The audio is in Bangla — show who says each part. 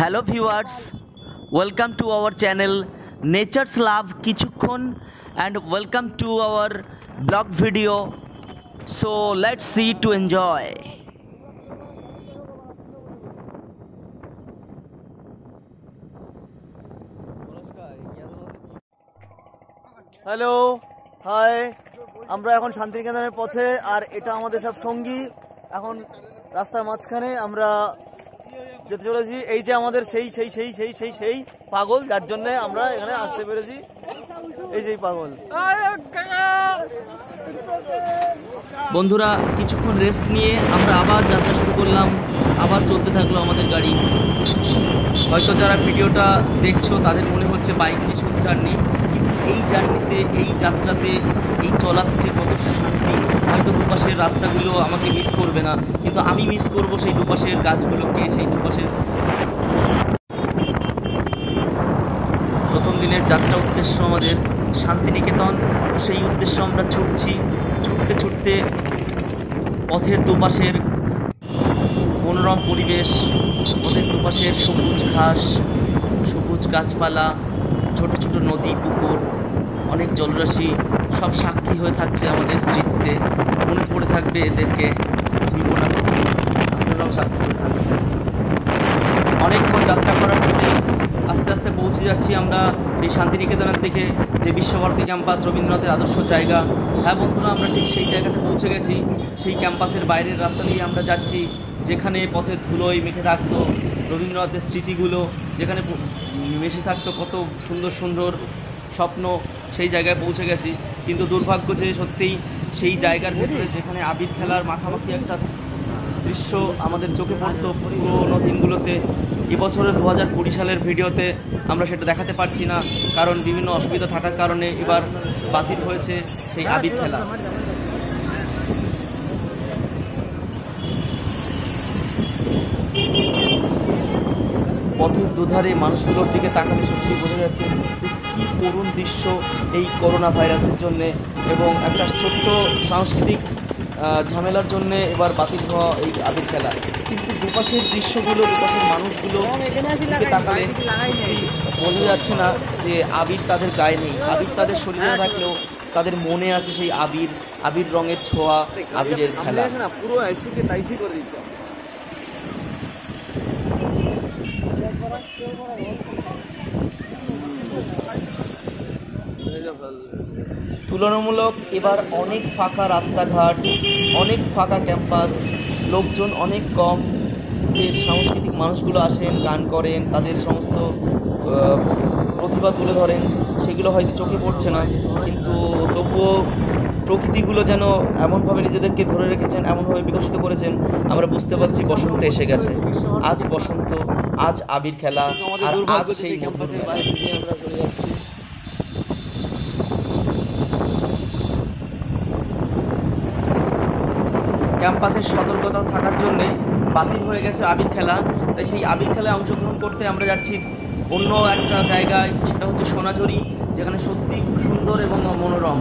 Speaker 1: Hello viewers, welcome to our channel nature's love কিছুক্ষণ and welcome to our blog video. So, let's see to enjoy.
Speaker 2: Hello, hi, আমরা এখন শান্তিনিকেতনের পথে, আর এটা আমাদের সব সঙ্গী। এখন রাস্তার মাঝখানে আমরা যেতে চলেছি। এই যে আমাদের সেই সেই সেই সেই সেই সেই পাগল, যার জন্য আমরা এখানে আসতে পেরেছি। এই সেই পাগল।
Speaker 1: বন্ধুরা, কিছুক্ষণ রেস্ট নিয়ে আমরা আবার যাত্রা শুরু করলাম। আবার চলতে থাকল আমাদের গাড়ি। হয়তো যারা ভিডিওটা দেখছ, তাদের মনে হচ্ছে বাইক নিয়ে জার্নি কিন্তু এই জার্নিতে, এই যাত্রাতে, এই চলাতে যে কত শান্তি, হয়তো দুপাশের রাস্তাগুলো আমাকে মিস করবে না, কিন্তু আমি মিস করব সেই দুপাশের গাছগুলোকে, সেই দুপাশের প্রথম দিনের যাত্রা উদ্দেশ্য আমাদের শান্তিনিকেতন। সেই উদ্দেশ্য আমরা ছুটছি, ছুটতে ছুটতে পথের দুপাশের মনোরম পরিবেশ, পথের দুপাশের সবুজ ঘাস, সবুজ গাছপালা, ছোট ছোট নদী, পুকুর। অনেক জলরাশি সব সাক্ষী হয়ে থাকছে আমাদের স্মৃতিতে। মনে পড়ে থাকবে এদেরকে। আপনারাও সাক্ষী হয়ে থাকছেন। অনেকক্ষণ যাত্রা করার পরে আস্তে আস্তে পৌঁছে যাচ্ছি আমরা এই শান্তিনিকেতনের দিকে, যে বিশ্বভারতী ক্যাম্পাস রবীন্দ্রনাথের আদর্শ জায়গা। হ্যাঁ বন্ধুরা, আমরা ঠিক সেই জায়গাতে পৌঁছে গেছি। সেই ক্যাম্পাসের বাইরের রাস্তা দিয়ে আমরা যাচ্ছি, যেখানে পথের ধুলোয় মেখে থাকতো রবীন্দ্রনাথের স্মৃতিগুলো, যেখানে মিশে থাকতো কত সুন্দর সুন্দর স্বপ্ন সেই জায়গায় পৌঁছে গেছি। কিন্তু দুর্ভাগ্য যে সত্যিই সেই জায়গার ভেতরে যেখানে আবির খেলার মাখামাখি একটা দৃশ্য আমাদের চোখে পড়তো পুরোনো দিনগুলোতে। এবছরের দু হাজার কুড়ি সালের ভিডিওতে আমরা সেটা দেখাতে পারছি না কারণ বিভিন্ন অসুবিধা থাকার কারণে এবার বাতিল হয়েছে সেই আবির খেলা। পথের দুধারে মানুষগুলোর দিকে তাকালে সত্যি বোঝা যাচ্ছে করুণ দৃশ্য এই করোনা ভাইরাসের জন্য এবং একটা ছোট্ট সাংস্কৃতিক ঝামেলার জন্য এবার বাতিল হওয়া এই আবির খেলা। কিন্তু দুপাশের দৃশ্যগুলো দুপাশের মানুষগুলো তাকালে বোঝা যাচ্ছে না যে আবির তাদের গায়ে নেই। আবির তাদের শরীরে থাকলেও তাদের মনে আছে সেই আবির আবির রঙের ছোঁয়া আবিরের খেলা।
Speaker 2: না পুরো আইসিকে তাইসি করে দিচ্ছে।
Speaker 1: তুলনামূলক এবার অনেক ফাঁকা রাস্তাঘাট, অনেক ফাঁকা ক্যাম্পাস, লোকজন অনেক কম। যে সাংস্কৃতিক মানুষগুলো আসেন, গান করেন, তাদের সমস্ত প্রতিভা তুলে ধরেন, সেগুলো হয়তো চোখে পড়ছে না। কিন্তু তবুও প্রকৃতিগুলো যেন এমনভাবে নিজেদেরকে ধরে রেখেছেন, এমনভাবে বিকশিত করেছেন, আমরা বুঝতে পারছি বসন্ত এসে গেছে। আজ বসন্ত, আজ আবির খেলা, আর আজ সেই।
Speaker 2: আমরা চলে যাচ্ছি।
Speaker 1: ক্যাম্পাসের সতর্কতা থাকার জন্যে বাতিল হয়ে গেছে আবির খেলা। তাই সেই আবির খেলায় অংশগ্রহণ করতে আমরা যাচ্ছি অন্য একটা জায়গায়, সেটা হচ্ছে সোনাঝুরি, যেখানে সত্যি খুব সুন্দর এবং মনোরম।